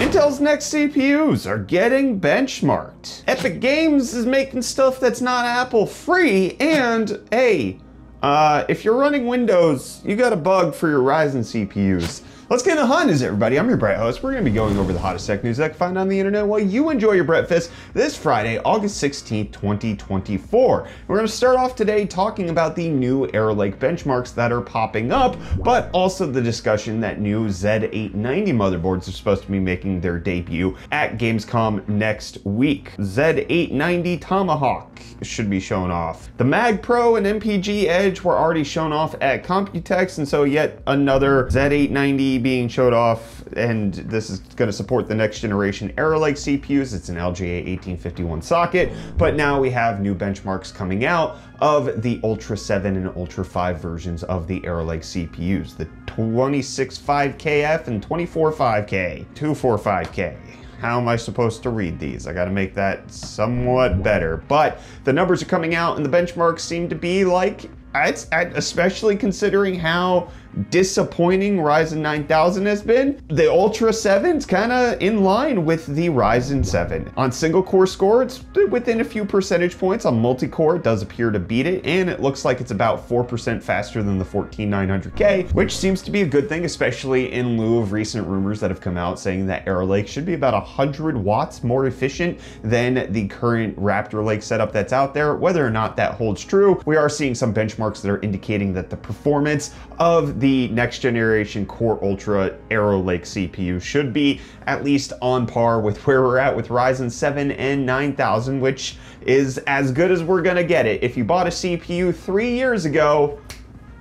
Intel's next CPUs are getting benchmarked. Epic Games is making stuff that's not Apple free, and hey, uh, if you're running Windows, you got a bug for your Ryzen CPUs. Let's get in the hot news, everybody. I'm your Brett host. We're going to be going over the hottest tech news I can find on the internet while you enjoy your breakfast this Friday, August 16th, 2024. We're going to start off today talking about the new Arrow Lake benchmarks that are popping up, but also the discussion that new Z890 motherboards are supposed to be making their debut at Gamescom next week. Z890 Tomahawk should be shown off. The Mag Pro and MPG Edge were already shown off at Computex, and so yet another Z890 being showed off, and this is going to support the next generation Arrow Lake CPUs. It's an LGA 1851 socket, but now we have new benchmarks coming out of the Ultra 7 and Ultra 5 versions of the Arrow Lake CPUs, the 265KF and 245K, 245K how am I supposed to read these? I gotta make that somewhat better. But the numbers are coming out and the benchmarks seem to be like, especially considering how disappointing Ryzen 9000 has been, the Ultra 7 is kind of in line with the Ryzen 7. On single core score, it's within a few percentage points. On multi-core, it does appear to beat it, and it looks like it's about 4% faster than the 14900K, which seems to be a good thing, especially in lieu of recent rumors that have come out saying that Arrow Lake should be about 100 watts more efficient than the current Raptor Lake setup that's out there. Whether or not that holds true, we are seeing some benchmarks that are indicating that the performance of the next generation Core Ultra Arrow Lake CPU should be at least on par with where we're at with Ryzen 7 and 9000, which is as good as we're gonna get it. If you bought a CPU three years ago,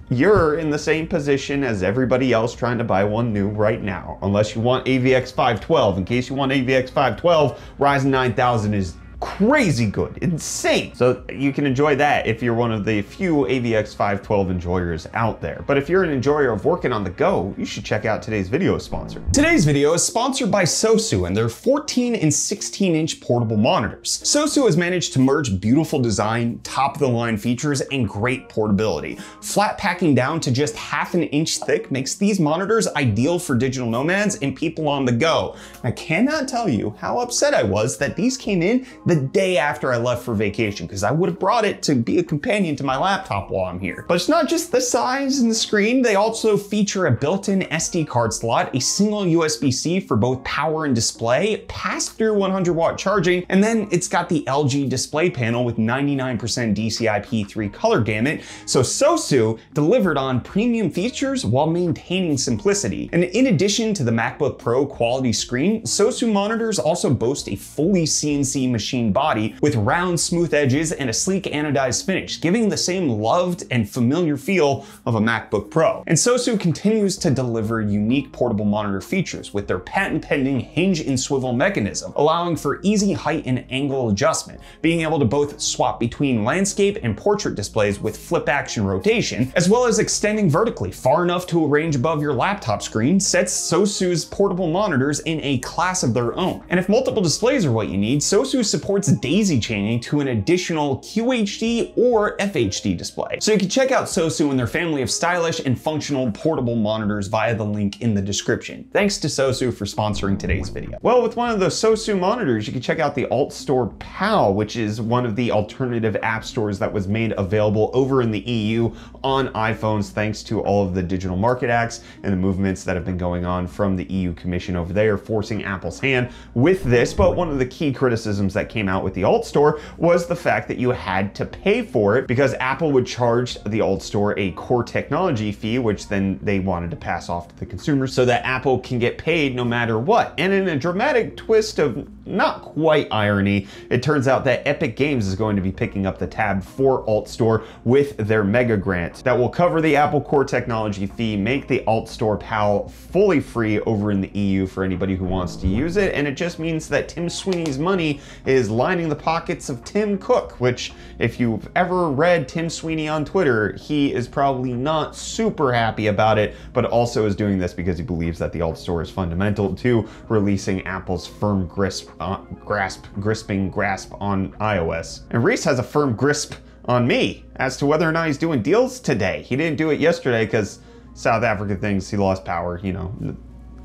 you're in the same position as everybody else trying to buy one new right now. Unless you want AVX 512. In case you want AVX 512, Ryzen 9000 is crazy good, insane. So you can enjoy that if you're one of the few AVX 512 enjoyers out there. But if you're an enjoyer of working on the go, you should check out today's video sponsor. Today's video is sponsored by Sotsu and their 14 and 16 inch portable monitors. Sotsu has managed to merge beautiful design, top of the line features, and great portability. Flat packing down to just half an inch thick makes these monitors ideal for digital nomads and people on the go. I cannot tell you how upset I was that these came in the day after I left for vacation because I would have brought it to be a companion to my laptop while I'm here. But it's not just the size and the screen, they also feature a built-in SD card slot, a single USB-C for both power and display, pass-through 100 watt charging, and then it's got the LG display panel with 99% DCI-P3 color gamut. So Sotsu delivered on premium features while maintaining simplicity. And in addition to the MacBook Pro quality screen, Sotsu monitors also boast a fully CNC machine body with round, smooth edges and a sleek anodized finish, giving the same loved and familiar feel of a MacBook Pro. And Sotsu continues to deliver unique portable monitor features with their patent-pending hinge and swivel mechanism, allowing for easy height and angle adjustment, being able to both swap between landscape and portrait displays with flip action rotation, as well as extending vertically far enough to arrange above your laptop screen, sets Sotsu's portable monitors in a class of their own. And if multiple displays are what you need, Sotsu supports supports daisy chaining to an additional QHD or FHD display. So you can check out Sotsu and their family of stylish and functional portable monitors via the link in the description. Thanks to Sotsu for sponsoring today's video. Well, with one of the Sotsu monitors, you can check out the Alt Store PAL, which is one of the alternative app stores that was made available over in the EU on iPhones thanks to all of the digital market acts and the movements that have been going on from the EU Commission over there forcing Apple's hand with this. But one of the key criticisms that came came out with the Alt Store was the fact that you had to pay for it because Apple would charge the Alt Store a core technology fee, which then they wanted to pass off to the consumers so that Apple can get paid no matter what. And in a dramatic twist of not quite irony, it turns out that Epic Games is going to be picking up the tab for Alt Store with their mega grant that will cover the Apple core technology fee, make the Alt Store PAL fully free over in the EU for anybody who wants to use it. And it just means that Tim Sweeney's money is lining the pockets of Tim Cook, which if you've ever read Tim Sweeney on Twitter, he is probably not super happy about it, but also is doing this because he believes that the alt store is fundamental to releasing Apple's firm grasp, uh, grasp, grisping grasp on iOS. And Reece has a firm grasp on me as to whether or not he's doing deals today. He didn't do it yesterday because South Africa thinks he lost power, you know,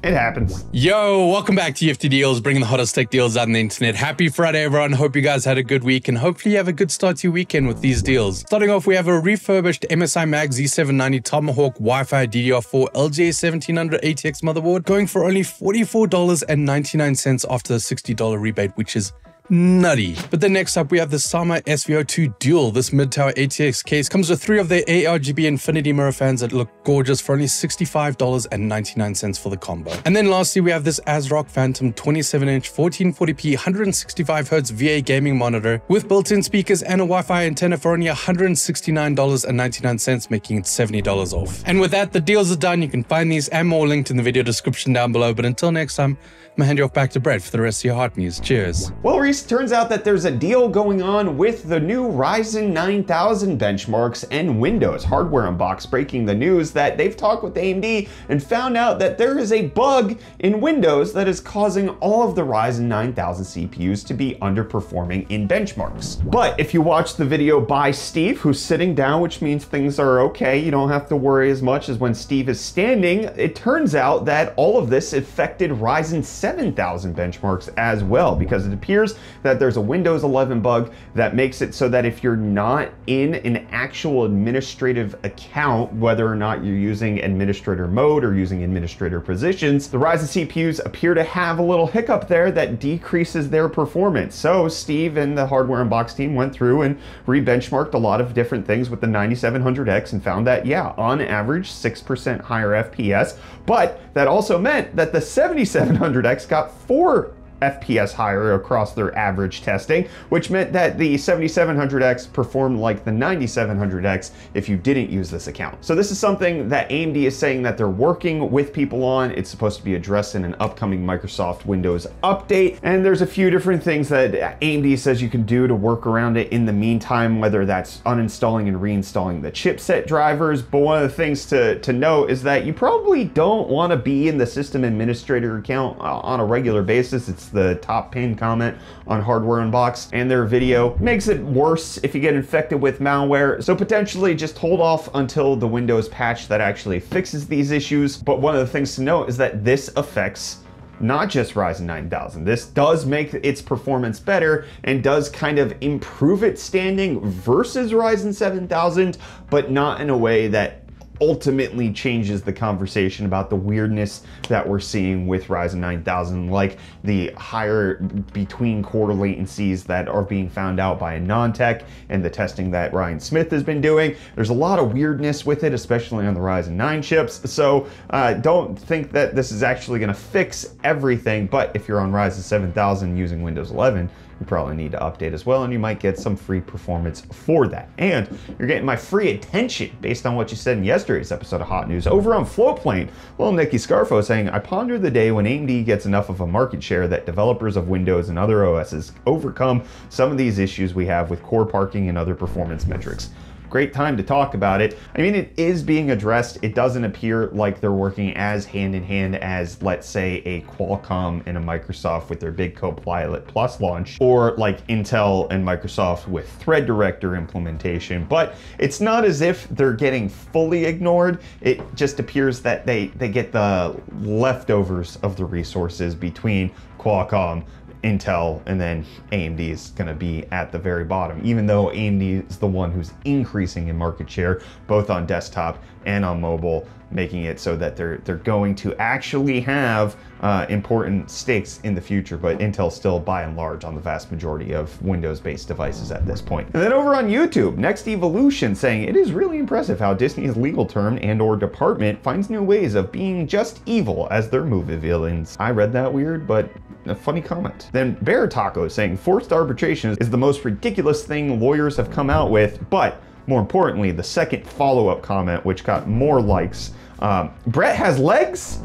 It happens. Yo, welcome back to UFD Deals, bringing the hottest tech deals out on the internet. Happy Friday, everyone. Hope you guys had a good week and hopefully you have a good start to your weekend with these deals. Starting off, we have a refurbished MSI Mag Z790 Tomahawk Wi Fi DDR4 LGA1700 ATX motherboard going for only $44.99 after the $60 rebate, which is nutty. But then next up, we have the Sama SVO2 Dual. This mid-tower ATX case comes with three of their ARGB Infinity Mirror fans that look gorgeous for only $65.99 for the combo. And then lastly, we have this ASRock Phantom 27-inch 1440p 165Hz VA gaming monitor with built-in speakers and a Wi-Fi antenna for only $169.99, making it $70 off. And with that, the deals are done. You can find these and more linked in the video description down below. But until next time, I'm gonna hand you off back to Brett for the rest of your hot news. Cheers. Well, Reece, turns out that there's a deal going on with the new Ryzen 9000 benchmarks and Windows. Hardware Unbox breaking the news that they've talked with AMD and found out that there is a bug in Windows that is causing all of the Ryzen 9000 CPUs to be underperforming in benchmarks. But if you watch the video by Steve, who's sitting down, which means things are okay, you don't have to worry as much as when Steve is standing, it turns out that all of this affected Ryzen 7000 benchmarks as well, because it appears that there's a Windows 11 bug that makes it so that if you're not in an actual administrative account, whether or not you're using administrator mode or using administrator positions, the Ryzen CPUs appear to have a little hiccup there that decreases their performance. So Steve and the Hardware Unbox team went through and re-benchmarked a lot of different things with the 9700X and found that, yeah, on average, 6% higher FPS, but that also meant that the 7700X got 4 FPS higher across their average testing, which meant that the 7700X performed like the 9700X if you didn't use this account. So this is something that AMD is saying that they're working with people on. It's supposed to be addressed in an upcoming Microsoft Windows update. And there's a few different things that AMD says you can do to work around it in the meantime, whether that's uninstalling and reinstalling the chipset drivers. But one of the things to, to note is that you probably don't want to be in the system administrator account uh, on a regular basis. It's the top pinned comment on Hardware Unboxed and their video makes it worse if you get infected with malware. So potentially just hold off until the Windows patch that actually fixes these issues. But one of the things to note is that this affects not just Ryzen 9000. This does make its performance better and does kind of improve its standing versus Ryzen 7000, but not in a way that ultimately changes the conversation about the weirdness that we're seeing with Ryzen 9000, like the higher between quarter latencies that are being found out by AnandTech and the testing that Ryan Smith has been doing. There's a lot of weirdness with it, especially on the Ryzen 9 chips. So uh, don't think that this is actually going to fix everything, but if you're on Ryzen 7000 using Windows 11, you probably need to update as well, and you might get some free performance for that. And you're getting my free attention based on what you said in yesterday's episode of Hot News over on Floatplane, Well, Nikki Scarfo saying, I ponder the day when AMD gets enough of a market share that developers of Windows and other OSs overcome some of these issues we have with core parking and other performance metrics great time to talk about it. I mean, it is being addressed. It doesn't appear like they're working as hand in hand as, let's say, a Qualcomm and a Microsoft with their big Copilot Plus launch, or like Intel and Microsoft with Thread Director implementation. But it's not as if they're getting fully ignored. It just appears that they, they get the leftovers of the resources between Qualcomm, Intel, and then AMD is going to be at the very bottom, even though AMD is the one who's increasing in market share, both on desktop and on mobile, making it so that they're they're going to actually have uh, important stakes in the future. But Intel's still, by and large, on the vast majority of Windows-based devices at this point. And then over on YouTube, Next Evolution saying it is really impressive how Disney's legal term and/or department finds new ways of being just evil as their movie villains. I read that weird, but a funny comment. Then Bear Taco saying forced arbitration is the most ridiculous thing lawyers have come out with, but more importantly, the second follow-up comment, which got more likes. Um, Brett has legs?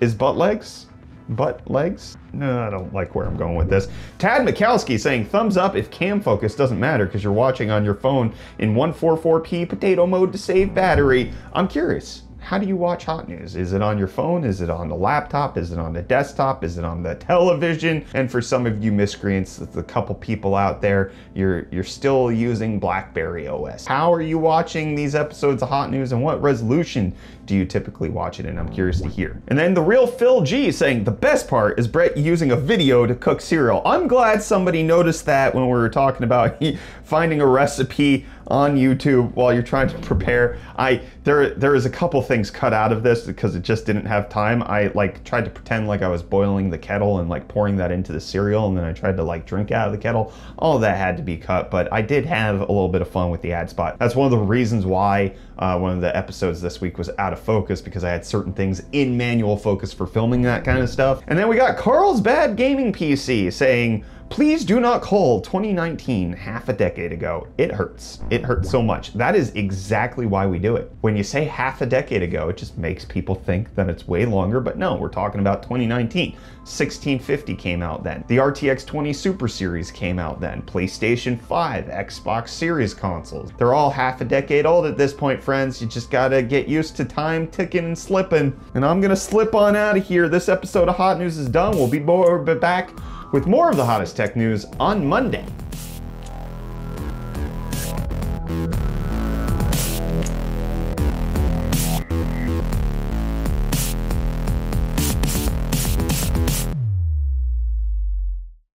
Is butt legs? Butt legs? No, I don't like where I'm going with this. Tad Mikowski saying thumbs up if cam focus doesn't matter because you're watching on your phone in 144p potato mode to save battery. I'm curious how do you watch hot news? Is it on your phone? Is it on the laptop? Is it on the desktop? Is it on the television? And for some of you miscreants, the couple people out there, you're you're still using BlackBerry OS. How are you watching these episodes of Hot News and what resolution do you typically watch it in? I'm curious to hear. And then the real Phil G saying the best part is Brett using a video to cook cereal. I'm glad somebody noticed that when we were talking about finding a recipe on YouTube while you're trying to prepare. I there there is a couple things cut out of this because it just didn't have time. I like tried to pretend like I was boiling the kettle and like pouring that into the cereal and then I tried to like drink out of the kettle. All that had to be cut, but I did have a little bit of fun with the ad spot. That's one of the reasons why uh, one of the episodes this week was out of focus because I had certain things in manual focus for filming that kind of stuff. And then we got Carl's Bad Gaming PC saying, Please do not call 2019 half a decade ago. It hurts. It hurts so much. That is exactly why we do it. When you say half a decade ago, it just makes people think that it's way longer, but no, we're talking about 2019. 1650 came out then. The RTX 20 Super Series came out then. PlayStation 5, Xbox Series consoles. They're all half a decade old at this point, friends. You just gotta get used to time ticking and slipping. And I'm gonna slip on out of here. This episode of Hot News is done. We'll be more back with more of the hottest tech news on Monday.